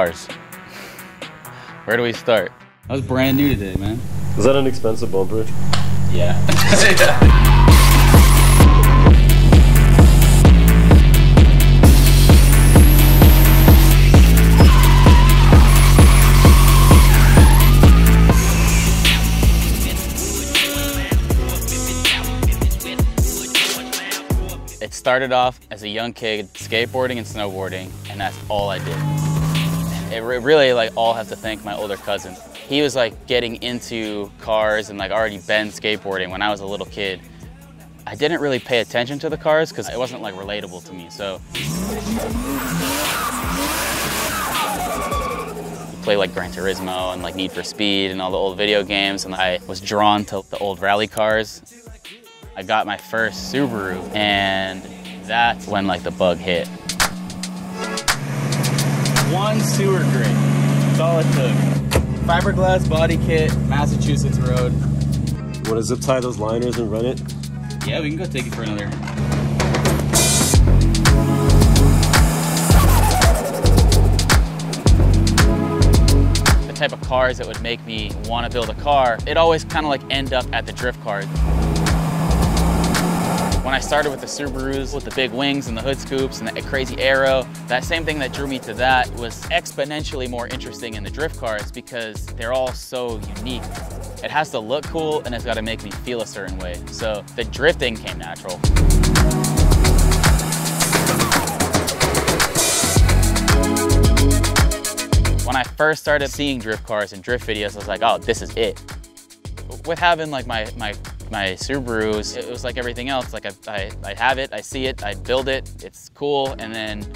Cars. Where do we start? That was brand new today, man. Is that an expensive bumper? Yeah. It started off as a young kid skateboarding and snowboarding, and that's all I did. It re- really like all have to thank my older cousin. He was like getting into cars and like already been skateboarding when I was a little kid. I didn't really pay attention to the cars because it wasn't like relatable to me. So play like Gran Turismo and like Need for Speed and all the old video games, and I was drawn to the old rally cars. I got my first Subaru, and that's when like the bug hit. One sewer grate, that's all it took. Fiberglass body kit, Massachusetts Road. Want to zip tie those liners and run it? Yeah, we can go take it for another. The type of cars that would make me want to build a car, it always kind of like end up at the drift cars. When I started with the Subarus, with the big wings and the hood scoops and the crazy aero, that same thing that drew me to that was exponentially more interesting in the drift cars because they're all so unique. It has to look cool and it's got to make me feel a certain way. So the drifting came natural. When I first started seeing drift cars and drift videos, I was like, oh, this is it. With having like my, my, my Subarus, it was like everything else. Like I, I, I have it, I see it, I build it, it's cool, and then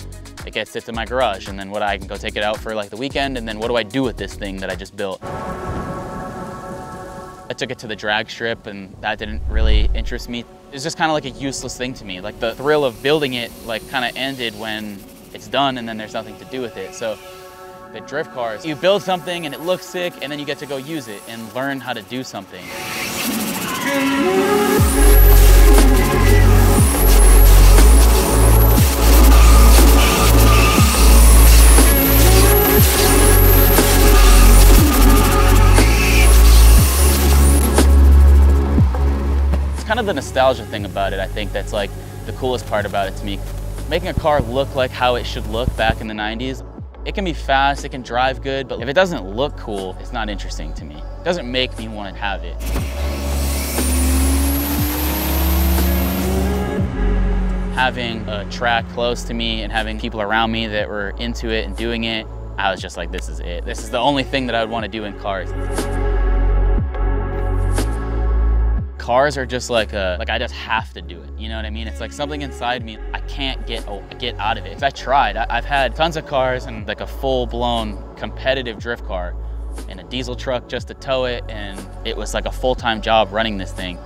it gets sits my garage. And then what I can go take it out for like the weekend, and then what do I do with this thing that I just built? I took it to the drag strip and that didn't really interest me. It's just kind of like a useless thing to me. Like the thrill of building it like kind of ended when it's done and then there's nothing to do with it. So the drift cars, you build something and it looks sick and then you get to go use it and learn how to do something. It's kind of the nostalgia thing about it, I think, that's like the coolest part about it to me. Making a car look like how it should look back in the 90s, it can be fast, it can drive good, but if it doesn't look cool, it's not interesting to me. It doesn't make me want to have it. Having a track close to me and having people around me that were into it and doing it, I was just like, this is it. This is the only thing that I would want to do in cars. Cars are just like a, like I just have to do it. You know what I mean? It's like something inside me, I can't get oh, get out of it. I tried, I, I've had tons of cars and like a full blown competitive drift car and a diesel truck just to tow it. And it was like a full-time job running this thing.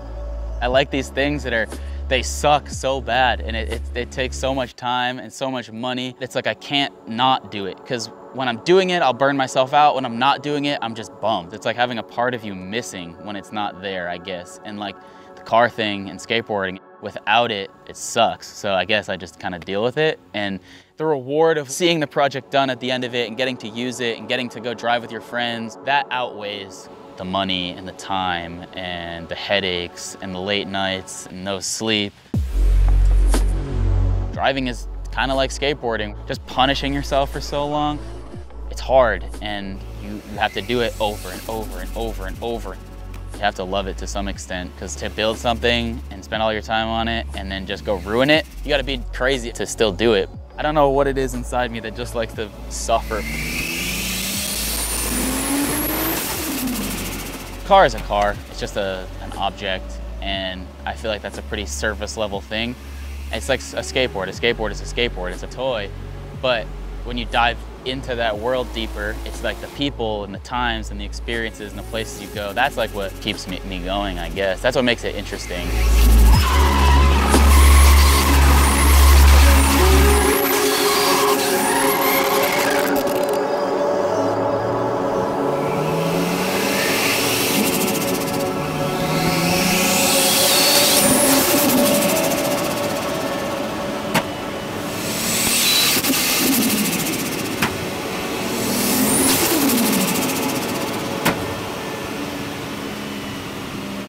I like these things that are, they suck so bad and it, it, it, takes so much time and so much money. It's like I can't not do it because when I'm doing it, I'll burn myself out. When I'm not doing it, I'm just bummed. It's like having a part of you missing when it's not there, I guess. And like the car thing and skateboarding, without it, it sucks. So I guess I just kind of deal with it. And the reward of seeing the project done at the end of it and getting to use it and getting to go drive with your friends, that outweighs the money and the time and the headaches and the late nights and no sleep. Driving is kind of like skateboarding, just punishing yourself for so long. It's hard and you, you have to do it over and over and over and over. You have to love it to some extent because to build something and spend all your time on it and then just go ruin it, you gotta be crazy to still do it. I don't know what it is inside me that just likes to suffer. car is a car. It's just a, an object, and I feel like that's a pretty surface level thing. It's like a skateboard. A skateboard is a skateboard. It's a toy, but when you dive into that world deeper, it's like the people and the times and the experiences and the places you go. That's like what keeps me, me going, I guess. That's what makes it interesting.